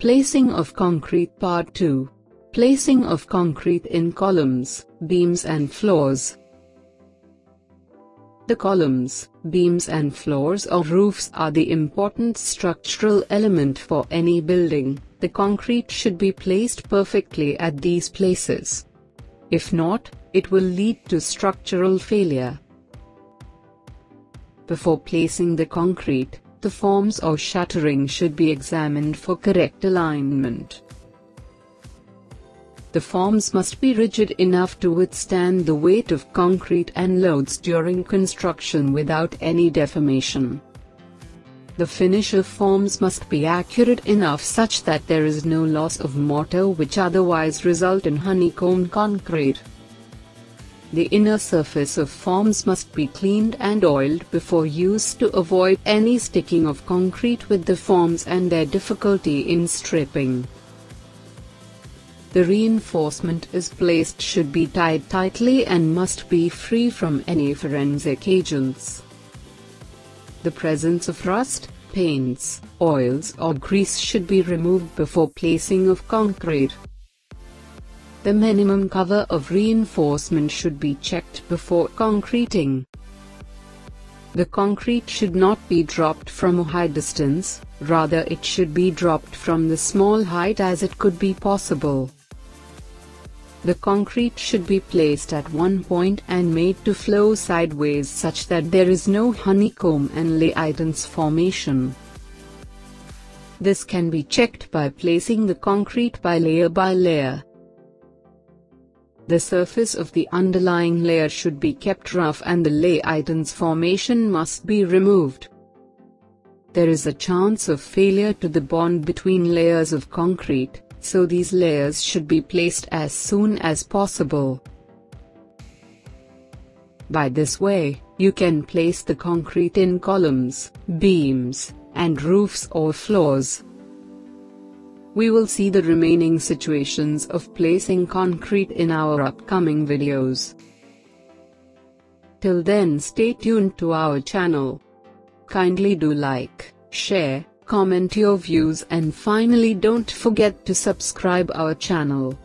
Placing of concrete Part 2. Placing of concrete in columns, beams and floors. The columns, beams and floors or roofs are the important structural element for any building. The concrete should be placed perfectly at these places. If not, it will lead to structural failure. Before placing the concrete, the forms or shuttering should be examined for correct alignment. The forms must be rigid enough to withstand the weight of concrete and loads during construction without any deformation. The finish of forms must be accurate enough such that there is no loss of mortar which otherwise result in honeycomb concrete. The inner surface of forms must be cleaned and oiled before use to avoid any sticking of concrete with the forms and their difficulty in stripping. The reinforcement is placed should be tied tightly and must be free from any forensic agents. The presence of rust, paints, oils or grease should be removed before placing of concrete. The minimum cover of reinforcement should be checked before concreting. The concrete should not be dropped from a high distance, rather it should be dropped from the small height as it could be possible. The concrete should be placed at one point and made to flow sideways such that there is no honeycomb and laitance formation. This can be checked by placing the concrete by layer by layer. The surface of the underlying layer should be kept rough and the laitance formation must be removed. There is a chance of failure to the bond between layers of concrete, so these layers should be placed as soon as possible. By this way, you can place the concrete in columns, beams, and roofs or floors. We will see the remaining situations of placing concrete in our upcoming videos. Till then stay tuned to our channel. Kindly do like, share, comment your views and finally don't forget to subscribe our channel.